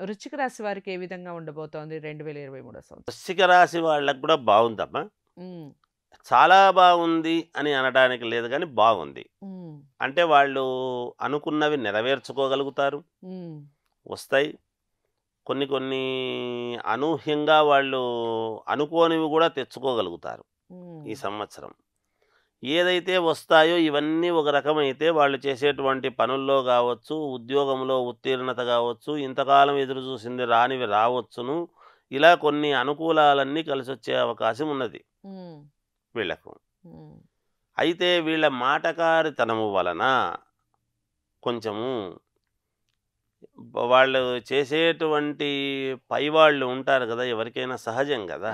వృశ్చిక రాశి వారికి ఏ విధంగా ఉండబోతోంది రెండు వేల ఇరవై మూడో సంవత్సరం? వృశ్చిక రాశి వాళ్ళకు కూడా బాగుందమ్మా. చాలా బాగుంది అని అనడానికి లేదు కానీ బాగుంది. అంటే వాళ్ళు అనుకున్నవి నెరవేర్చుకోగలుగుతారు. వస్తాయి. కొన్ని కొన్ని అనూహ్యంగా వాళ్ళు అనుకోనివి కూడా తెచ్చుకోగలుగుతారు. ఈ సంవత్సరం. ఏదైతే వస్తాయో ఇవన్నీ ఒక రకమైతే వాళ్ళు చేసేటువంటి పనుల్లో కావచ్చు ఉద్యోగంలో ఉత్తీర్ణత కావచ్చు ఇంతకాలం ఎదురు చూసింది రానివి రావచ్చును. ఇలా కొన్ని అనుకూలాలన్నీ కలిసి వచ్చే అవకాశం ఉన్నది ఉమ్, అయితే వీళ్ళ మాటకారితనము వలన కొంచెము వాళ్ళు చేసేటువంటి పై వాళ్ళు ఉంటారు కదా ఎవరికైనా సహజం కదా.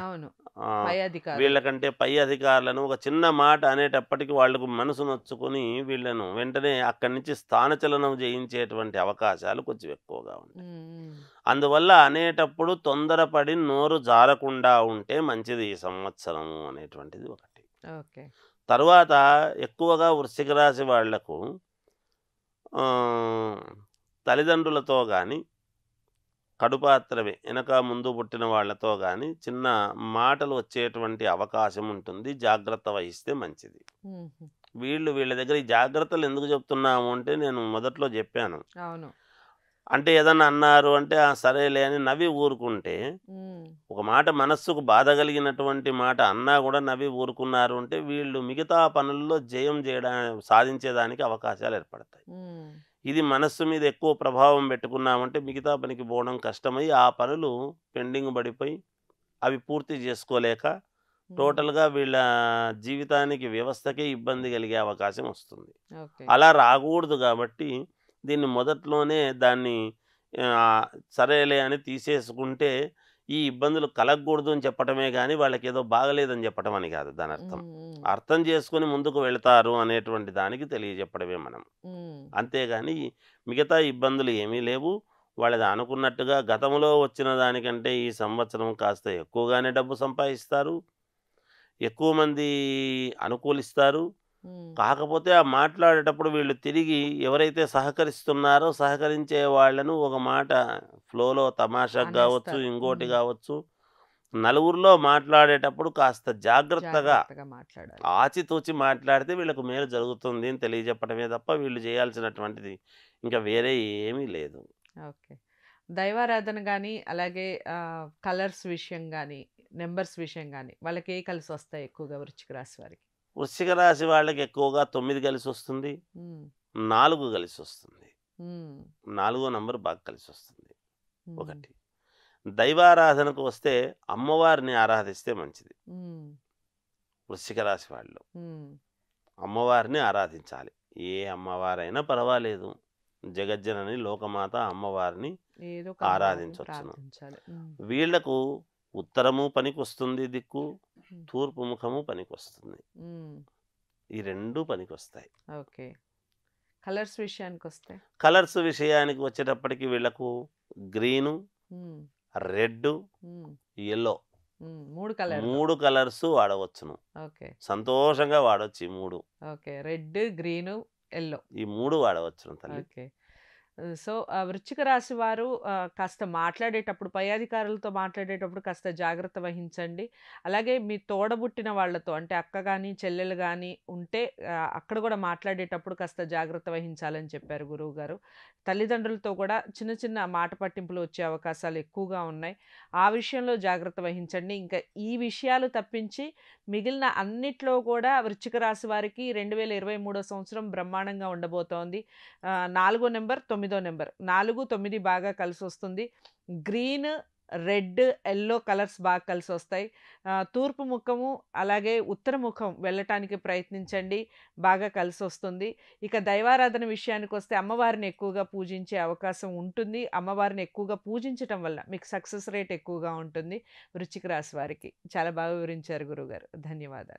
వీళ్ళకంటే పై అధికారులను ఒక చిన్న మాట అనేటప్పటికి వాళ్ళకు మనసు నొచ్చుకొని వీళ్ళను వెంటనే అక్కడి నుంచి స్థానచలనం చేయించేటువంటి అవకాశాలు కొంచెం ఎక్కువగా ఉంటాయి అందువల్ల అనేటప్పుడు తొందరపడి నోరు జారకుండా ఉంటే మంచిది ఈ సంవత్సరము అనేటువంటిది ఒకటి. ఓకే. తర్వాత ఎక్కువగా వృశ్చిక రాశి వాళ్ళకు తల్లిదండ్రులతో కానీ కడుపాత్రమే. వెనక ముందు పుట్టిన వాళ్ళతో కానీ చిన్న మాటలు వచ్చేటువంటి అవకాశం ఉంటుంది. జాగ్రత్త వహిస్తే మంచిది. వీళ్ళు వీళ్ళ దగ్గర ఈ జాగ్రత్తలు ఎందుకు చెప్తున్నాము అంటే నేను మొదట్లో చెప్పాను. అవును. అంటే ఏదన్నా అన్నారు అంటే "ఆ, సరేలే అని నవ్వి ఊరుకుంటే ఒక మాట మనస్సుకు బాధ కలిగినటువంటి మాట అన్నా కూడా నవ్వి ఊరుకున్నారు అంటే వీళ్ళు మిగతా పనుల్లో జయం చేయడా సాధించేదానికి అవకాశాలు ఏర్పడతాయి. ఇది మనస్సు మీద ఎక్కువ ప్రభావం పెట్టుకున్నామంటే మిగతా పనికి పోవడం కష్టమై ఆ పనులు పెండింగ్ పడిపోయి అవి పూర్తి చేసుకోలేక టోటల్గా వీళ్ళ జీవితానికి వ్యవస్థకే ఇబ్బంది కలిగే అవకాశం వస్తుంది. అలా రాకూడదు కాబట్టి దీన్ని మొదట్లోనే దాన్ని సరేలే అని తీసేసుకుంటే ఈ ఇబ్బందులు కలగకూడదు అని చెప్పటమే కానీ వాళ్ళకి ఏదో బాగలేదని చెప్పటం అని కాదు దాని అర్థం. అర్థం చేసుకుని ముందుకు వెళతారు అనేటువంటి దానికి తెలియజెప్పడమే మనం. అంతేగాని మిగతా ఇబ్బందులు ఏమీ లేవు. వాళ్ళది అనుకున్నట్టుగా గతంలో వచ్చిన దానికంటే ఈ సంవత్సరం కాస్త ఎక్కువగానే డబ్బు సంపాదిస్తారు. ఎక్కువ మంది అనుకూలిస్తారు. కాకపోతే ఆ మాట్లాడేటప్పుడు వీళ్ళు తిరిగి ఎవరైతే సహకరిస్తున్నారో సహకరించే వాళ్ళను ఒక మాట ఫ్లోలో తమాషాకు కావచ్చు. ఇంకోటి. కావచ్చు. నలుగురిలో మాట్లాడేటప్పుడు కాస్త జాగ్రత్తగా ఆచితూచి మాట్లాడితే వీళ్ళకు మేలు జరుగుతుంది అని తెలియజెప్పడమే తప్ప వీళ్ళు చేయాల్సినటువంటిది ఇంకా వేరే ఏమీ లేదు. ఓకే. దైవారాధన కానీ అలాగే కలర్స్ విషయం కానీ నెంబర్స్ విషయం కానీ వాళ్ళకి ఏ కలిసి వస్తాయి ఎక్కువగా వృశ్చిక రాశి వారికి? వృశ్చిక రాశి వాళ్ళకి ఎక్కువగా తొమ్మిది కలిసి వస్తుంది. నాలుగు కలిసి వస్తుంది. నాలుగో నంబర్ బాగా కలిసి వస్తుంది. ఒకటి. దైవారాధనకు వస్తే అమ్మవారిని ఆరాధిస్తే మంచిది. వృశ్చిక రాశి వాళ్ళు. అమ్మవారిని ఆరాధించాలి. ఏ అమ్మవారైనా పర్వాలేదు. జగజ్జనని లోకమాత అమ్మవారిని ఉమ్, వీళ్ళకు ఉత్తరము పనికొస్తుంది దిక్కు తూర్పు ముఖము పనికొస్తుంది. ఈ రెండు పనికొస్తాయి. ఓకే. కలర్స్ విషయానికి వస్తే కలర్స్ విషయానికి వచ్చేటప్పటికి వీళ్ళకు గ్రీను రెడ్ ఎల్లో మూడు కలర్ మూడు కలర్స్ వాడవచ్చును. ఓకే. సంతోషంగా వాడవచ్చు ఈ మూడు. ఓకే. రెడ్ గ్రీన్ ఎల్లో ఈ మూడు వాడవచ్చును తల్లి. ఓకే. సో వృశ్చిక రాశి వారు కాస్త మాట్లాడేటప్పుడు పై అధికారులతో మాట్లాడేటప్పుడు కాస్త జాగ్రత్త వహించండి. అలాగే మీ తోడబుట్టిన వాళ్ళతో అంటే అక్క కానీ చెల్లెలు కానీ ఉంటే అక్కడ కూడా మాట్లాడేటప్పుడు కాస్త జాగ్రత్త వహించాలని చెప్పారు గురువు గారు. తల్లిదండ్రులతో కూడా చిన్న చిన్న మాట పట్టింపులు వచ్చే అవకాశాలు ఎక్కువగా ఉన్నాయి. ఆ విషయంలో జాగ్రత్త వహించండి. ఇంకా ఈ విషయాలు తప్పించి మిగిలిన అన్నిట్లో కూడా వృశ్చిక రాశి వారికి రెండు వేల ఇరవై మూడో సంవత్సరం బ్రహ్మాండంగా ఉండబోతోంది. నాలుగో నెంబర్ తొమ్మిది నెంబర్. నాలుగు తొమ్మిది బాగా కలిసి వస్తుంది గ్రీన్ రెడ్ ఎల్లో కలర్స్ బాగా కలిసి వస్తాయి తూర్పు ముఖము అలాగే ఉత్తర ముఖం వెళ్ళటానికి ప్రయత్నించండి. బాగా కలిసి వస్తుంది ఇక దైవారాధన విషయానికి వస్తే అమ్మవారిని ఎక్కువగా పూజించే అవకాశం ఉంటుంది. అమ్మవారిని ఎక్కువగా పూజించటం వల్ల మీకు సక్సెస్ రేట్ ఎక్కువగా ఉంటుంది. వృచ్చిక రాశి వారికి. చాలా బాగా వివరించారు గురుగారు ధన్యవాదాలు.